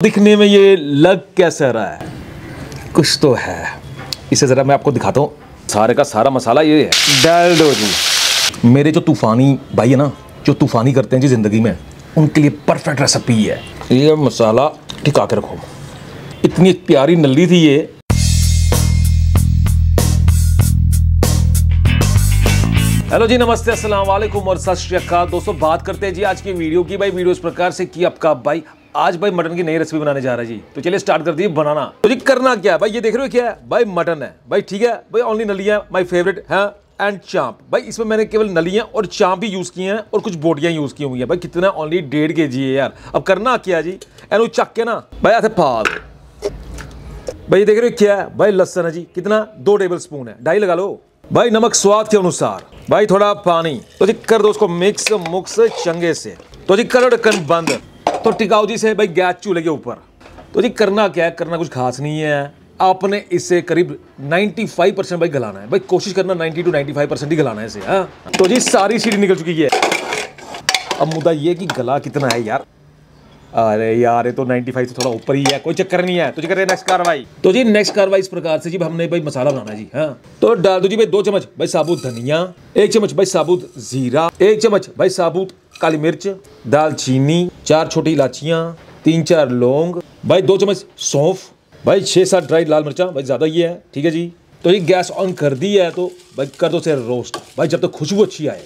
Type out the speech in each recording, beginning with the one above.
दिखने में ये लग कैसा रहा है? कुछ तो है। इसे ज़रा मैं आपको दिखाता हूँ। सारे का सारा मसाला ये है। डाल दो जी। मेरे जो तूफ़ानी भाई है ना जो तूफ़ानी करते हैं जी ज़िंदगी में उनके लिए परफेक्ट रेसिपी है। ये मसाला टिका के रखो। इतनी प्यारी नली थी ये। हेलो जी नमस्ते अस्सलाम वालेकुम और सत श्री अकाल। दोस्तों बात करते हैं जी आज की वीडियो की। भाई वीडियो इस प्रकार से कि आपका भाई आज भाई मटन की नई रेसिपी बनाने जा रहा है जी। तो चलिए स्टार्ट कर दिए बनाना। तो जी, करना क्या है? भाई, ये देख रहे हो क्या है? भाई, मटन है। भाई, ठीक है? भाई ओनली नलियाँ माय फेवरेट है एंड चांप। भाई, इसमें मैंने केवल नलियाँ और चांप भी यूज़ किए हैं और कुछ बोटियाँ यूज़ की हुई हैं। भाई, कितना ओनली डेढ़ के है यार। अब करना क्या जी? एनु चक के ना, भाई, ऐसे पाल। भाई देख रहे हो क्या है? भाई, लहसन है जी। कितना? दो टेबल स्पून है। ढाई लगा लो। भाई, नमक स्वाद के अनुसार। भाई, थोड़ा पानी। तो जी, कर दो उसको मिक्स मुक्स चंगे से। तो जी करो ढक्कन बंद। तो टिकाऊ जी से भाई गैस चूल्हे के ऊपर। तो जी करना क्या है? करना कुछ खास नहीं है। आपने इसे करीब 95 परसेंट भाई गलाना है। भाई कोशिश करना 90 टू 95 परसेंट ही गलाना है इसे हाँ। तो जी सारी सीढ़ी निकल चुकी है। अब मुद्दा ये कि गला कितना है यार। अरे यार, ये तो 95 से थोड़ा ऊपर ही है। कोई चक्कर नहीं है। तो जी करें नेक्स्ट कार्रवाई। तो जी नेक्स्ट कार्रवाई इस प्रकार से जी, हमने भाई मसाला बनाना है जी हाँ। तो डाल दो जी भाई दो चम्मच भाई साबुत धनिया, एक चम्मच भाई साबुत जीरा, एक चम्मच भाई साबुत काली मिर्च, दालचीनी चार छोटी इलाचियाँ, तीन चार लौंग, भाई दो चम्मच सौंफ, भाई छः सात ड्राई लाल मिर्चा, भाई ज़्यादा ये है, ठीक है जी? तो ये गैस ऑन कर दी है तो भाई कर दो से रोस्ट भाई जब तक तो खुशबू अच्छी आए।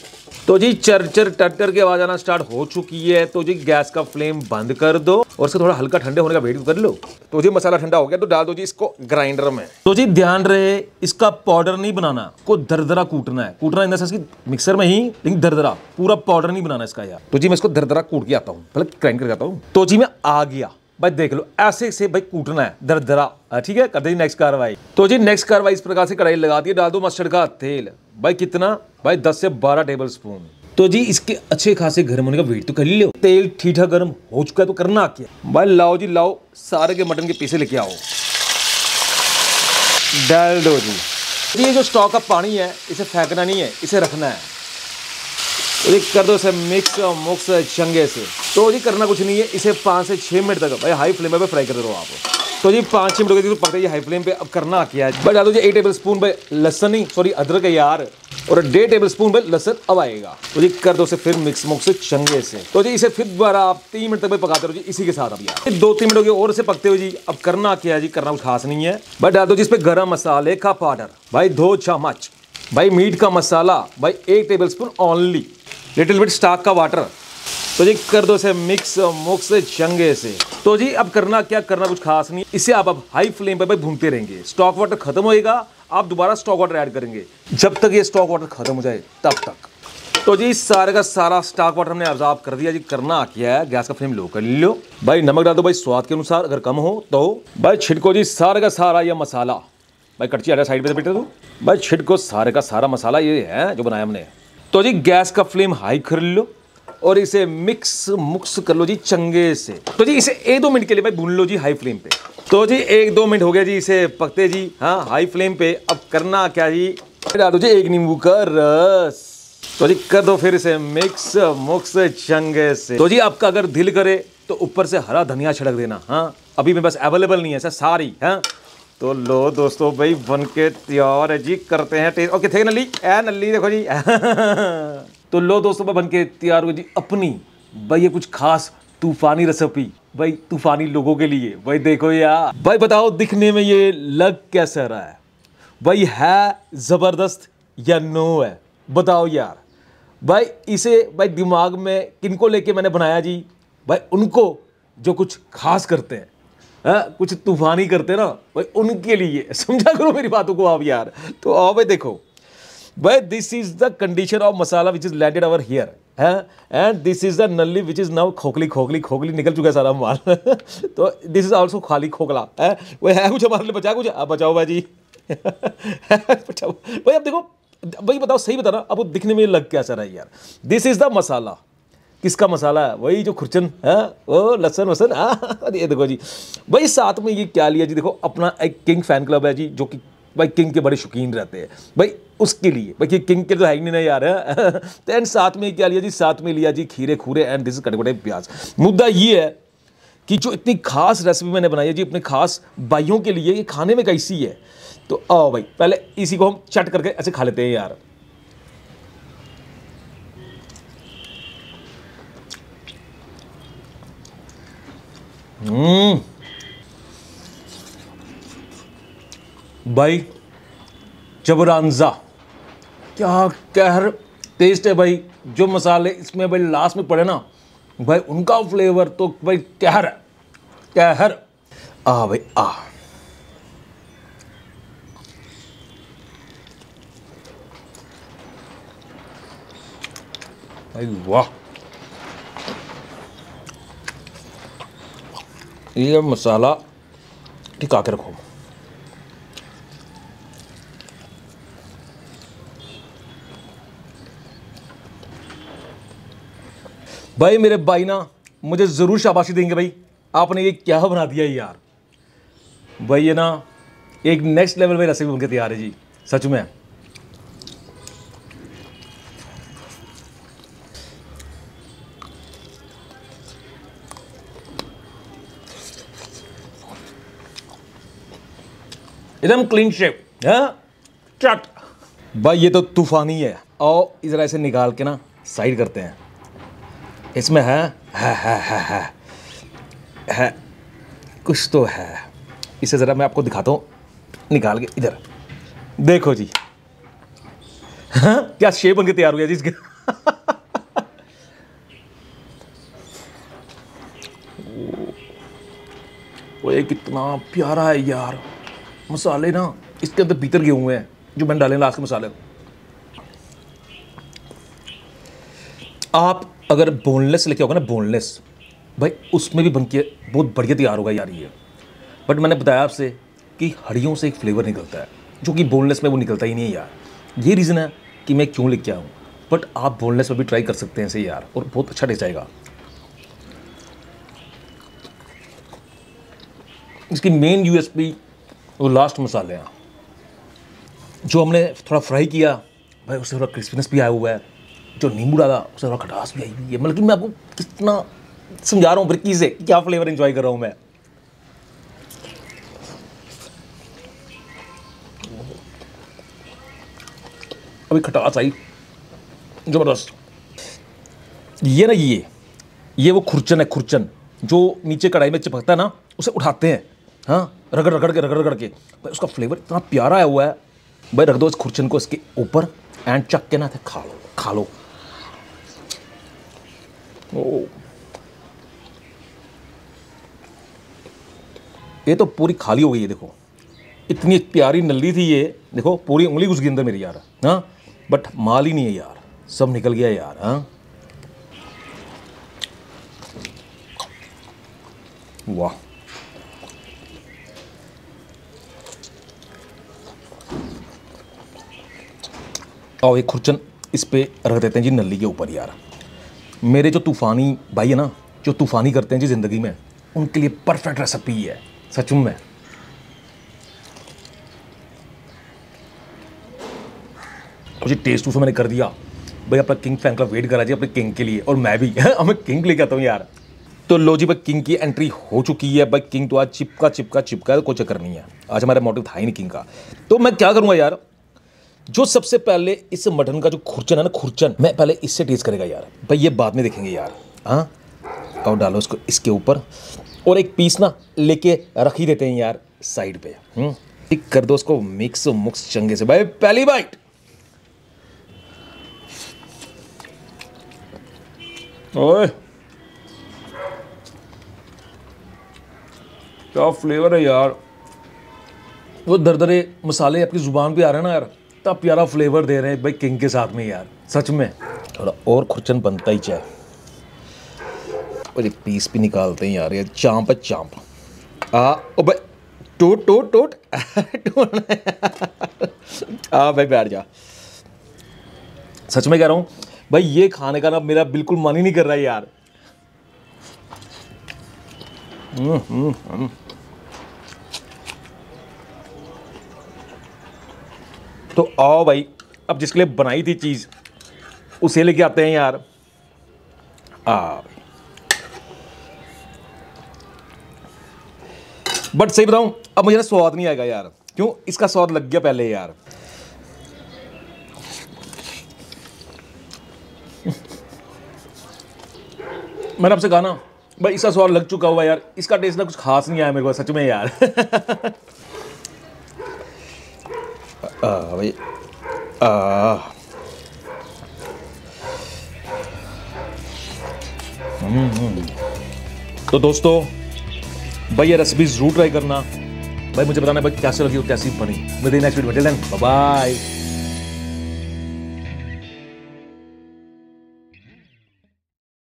तो जी, चरचर टटर की आवाज़ आना स्टार्ट हो चुकी है। तो जी, गैस का फ्लेम बंद कर दो और इसको थोड़ा हल्का ठंडे होने का वेट कर लो। तो जी, मसाला ठंडा हो गया तो डाल दो जी इसको ग्राइंडर में। तो जी, ध्यान रहे, इसका पाउडर नहीं बनाना को दरदरा कूटना है। कूटना इन सेंस मिक्सर में ही, लेकिन दरदरा, पूरा पाउडर नहीं बनाना इसका यार। तो जी, मैं इसको दरदरा कूट के आता हूँ, पहले ग्राइंड करके आता हूँ। तो जी, मैं आ गया। भाई देख लो, ऐसे से भाई कूटना है दरदरा ठीक है कर दी नेक्स्ट कार्रवाई। तो जी नेक्स्ट कार्रवाई इस प्रकार से कढ़ाई लगा दी डाल दो मस्टर्ड का तेल। भाई कितना? भाई 10 से 12 टेबल स्पून तो जी इसके अच्छे खासे गर्म होने का वेट तो कर लो। तेल ठीठा गर्म हो चुका है तो करना क्या? भाई लाओ जी, लाओ, सारे के मटन के पीसे लेके आओ। डाल दो जी। ये जो स्टॉक का पानी है, इसे फेंकना नहीं है, इसे रखना है। कर दो इसे मिक्स मुक्स चंगे से। तो जी करना कुछ नहीं है, इसे पाँच से छः मिनट तक। भाई हाई फ्लेम पे फ्राई कर दो आप। तो जी पाँच छः मिनट तो पकते ये हाई फ्लेम पे अब करना क्या है। बस डालो जी, एक टेबल स्पून भाई लहसन नहीं सॉरी अदरक है यार। और डेढ़ टेबल स्पून भाई लहसन अब आएगा। तो जी कर दो से फिर मिक्स मुक्स चंगे से। तो जी इसे फिर दोबारा आप तीन मिनट तक भाई पकाते रहो जी, इसी के साथ अब यार। दो तीन मिनट के और से पकते हो जी, अब करना क्या है जी, करना कुछ खास नहीं है। बट डाल दो जी, इस पर गर्म मसाले का पाउडर भाई, दो चम्मच। भाई मीट का मसाला। भाई, एक tablespoon only little bit stock का वाटर तो जी कर दो इसे मिक्स मुक्स चंगे से। तो जी अब करना क्या, करना कुछ खास नहीं। इसे आप अब हाई फ्लेम पर भूनते रहेंगे। स्टॉक वाटर खत्म होएगा, आप दोबारा स्टॉक वाटर ऐड करेंगे। जब तक ये स्टॉक वाटर खत्म हो जाए, तब तक। तो जी सारे का सारा स्टॉक वाटर हमने ऑब्जॉर्व कर दिया जी। करना क्या है? गैस का फ्लेम लो कर लो। भाई नमक डाल दो भाई, स्वाद के अनुसार अगर कम हो तो। भाई छिड़को जी सारे का सारा यह मसाला। भाई कटची आ साइड पे बेटे तू। भाई छिड़को सारे का सारा मसाला ये है जो बनाया हमने। तो जी गैस का फ्लेम हाई कर लो। और इसे मिक्स मुक्स कर लो जी चंगे से। तो जी इसे एक दो मिनट के लिए भाई भून लो जी हाई फ्लेम पे। तो जी एक दो मिनट हो गया जी इसे पकते जी। हाँ हाई फ्लेम पे। अब करना क्या जी? डाल जी एक नींबू का रस। तो जी कर दो फिर इसे मिक्स मुक्स चंगे से। तो जी आपका अगर दिल करे तो ऊपर से हरा धनिया छिड़क देना। हाँ अभी में बस अवेलेबल नहीं है सर सारी। हाँ तो लो दोस्तों भाई बन के तैयार है जी, करते हैं टेस्ट ओके थे नली? ए नली देखो जी। तो लो दोस्तों मैं बन के तैयार हो जी अपनी भाई ये कुछ खास तूफानी रेसिपी भाई तूफानी लोगों के लिए। भाई देखो यार भाई बताओ दिखने में ये लग कैसा रहा है? भाई है ज़बरदस्त या नो है? बताओ यार। भाई इसे भाई दिमाग में किनको लेके मैंने बनाया जी? भाई उनको जो कुछ खास करते हैं है? हाँ, कुछ तूफानी करते ना भाई उनके लिए। समझा करो मेरी बातों को आप यार। तो आओ भाई देखो। भाई this is the condition of masala which is landed our here है and this is the nalli which is now खोखली खोखली खोखली निकल चुका है सारा माल। तो दिस इज़ ऑल्सो खाली खोखला है वो है कुछ हमारे लिए, बचा कुछ? अब बचाओ भाई जी बचाओ। भाई अब देखो भाई बताओ, सही बताना, अब वो दिखने में लग क्या रहा है यार? दिस इज़ द मसाला किसका मसाला है? वही जो खुरचन है वो लसन वसन हाँ। ये देखो जी। भाई साथ में ये क्या लिया जी? देखो, अपना एक किंग फ़ैन क्लब है जी, जो कि भाई किंग के बड़े शौकीन रहते हैं। भाई उसके लिए, भाई किंग के तो है ही नहीं यार। तो एंड साथ में क्या लिया जी? साथ में लिया जी खीरे खूरे एंड दिस कटे कटे प्याज। मुद्दा ये है कि जो इतनी खास रेसिपी मैंने बनाई है जी, अपने खास भाइयों के लिए, ये खाने में कैसी है? तो आओ भाई, पहले इसी को हम चट करके ऐसे खा लेते हैं यार। हम्म। भाई, जबरानजा। क्या कहर टेस्ट है भाई? जो मसाले इसमें भाई लास्ट में पड़े ना, भाई उनका फ्लेवर तो भाई कहर कहर। आ भाई आ। भाई वाह। ये मसाला टिका के रखो। भाई, मेरे भाई ना, मुझे ज़रूर शाबाशी देंगे भाई। आपने ये क्या बना दिया यार? भाई, ये ना, एक नेक्स्ट लेवल में रेसिपी बनके तैयार है जी, सच में। एकदम क्लीन शेप है? चट। भाई, ये तो तूफानी है। आओ इस तरह से निकाल के ना साइड करते हैं। इसमें है है है है है है, कुछ तो है। इसे ज़रा मैं आपको दिखाता हूँ। निकाल के, इधर। देखो जी। हाँ? क्या शेप बन के तैयार हुआ जी इसके? वो ये कितना प्यारा है यार। मसाले ना, इसके अंदर भीतर गए हुए हैं, जो मैंने डाले लास्ट के मसाले। आप अगर बोनलेस लेके होगा ना बोनलेस भाई उसमें भी बन के बहुत बढ़िया तैयार होगा यार ये। बट मैंने बताया आपसे कि हड्डियों से एक फ्लेवर निकलता है, जो कि बोनलेस में वो निकलता ही नहीं है यार। ये रीज़न है कि मैं क्यों लिख लेके आऊँ। बट आप बोनलेस में भी ट्राई कर सकते हैं इसे यार, और बहुत अच्छा टेस्ट आएगा। इसकी मेन यूएसपी वो लास्ट मसाले हैं। जो हमने थोड़ा फ्राई किया, भाई उससे थोड़ा क्रिस्पीनेस भी आया हुआ है। जो नींबू डाला उससे थोड़ा खटास भी आई हुई है। मतलब कि मैं आपको कितना समझा रहा हूँ बरकी से क्या फ्लेवर इंजॉय कर रहा हूँ मैं। अभी खटास आई। ज़बरदस्त। ये ना ये ये वो खुरचन है, खुरचन। जो नीचे कढ़ाई में चिपकता है ना, उसे उठाते हैं। हाँ रगड़ रगड़ के रगड़ रगड़ के। भाई, उसका फ्लेवर इतना प्यारा आया हुआ है। भाई, रख दो इस खुरचन को इसके ऊपर एंड चक के ना थे खा लो खा लो। ओ। ये तो पूरी खाली हो गई है, देखो। इतनी प्यारी नली थी ये। देखो, पूरी उंगली घुस गई अंदर मेरी यार हाँ? बट माल ही नहीं है यार। सब निकल गया यार हाँ? वाह। और एक खुरचन इस पे रख देते हैं जी नली के ऊपर यार। मेरे जो तूफ़ानी भाई है ना, जो तूफ़ानी करते हैं जी ज़िंदगी में, उनके लिए परफेक्ट रेसिपी है, सच में। जी टेस्ट उसमें मैंने कर दिया। भाई अपना किंग फ़ैन का वेट करा जी अपने किंग के लिए, और मैं भी। हमें किंग लेके आता हूँ यार। तो लो जी, भाई किंग की एंट्री हो चुकी है। भाई किंग तो आज चिपका चिपका चिपका तो कोई चक्कर नहीं है। आज हमारा मोटिव था ही नहीं किंग का। तो मैं क्या करूँगा यार? जो सबसे पहले इस मटन का जो खुरचन है ना खुरचन मैं पहले इससे टेस्ट करेगा यार। भाई ये बाद में देखेंगे यार। हाँ? और डालो इसको इसके ऊपर। और एक पीस ना लेके रख ही देते हैं यार साइड पे। हम्म? ठीक कर दो उसको मिक्स मुक्स चंगे से। भाई पहली बाइट ओए! क्या फ्लेवर है यार। वो दरदरे मसाले आपकी ज़ुबान पे आ रहे हैं ना यार। इतना प्यारा फ्लेवर दे रहे हैं भाई किंग के साथ में यार सच में। थोड़ा और खुरचन बनता ही चाहे। और एक पीस भी निकालते हैं यार ये चांप चांप। आ ओ भाई टूट टूट टूट। टूट। हाँ भाई बैठ जा। सच में कह रहा हूँ भाई ये खाने का ना मेरा बिल्कुल मन ही नहीं कर रहा है यार। हम्म, हम्म, हम्म। तो आओ भाई, अब जिसके लिए बनाई थी चीज़, उसे लेके आते हैं यार। आ बट सही बताऊँ, अब मुझे ना स्वाद नहीं आएगा यार। क्यों? इसका स्वाद लग गया पहले यार। मैंने आपसे कहा ना, भाई, इसका स्वाद लग चुका हुआ यार। इसका टेस्ट ना कुछ खास नहीं आया मेरे को, सच में यार। भाई आ, हम्म। तो दोस्तों भाई ये रेसिपी ज़रूर ट्राई करना। भाई मुझे बताना भाई कैसे लगी और कैसी बनी। मैं। Next video bye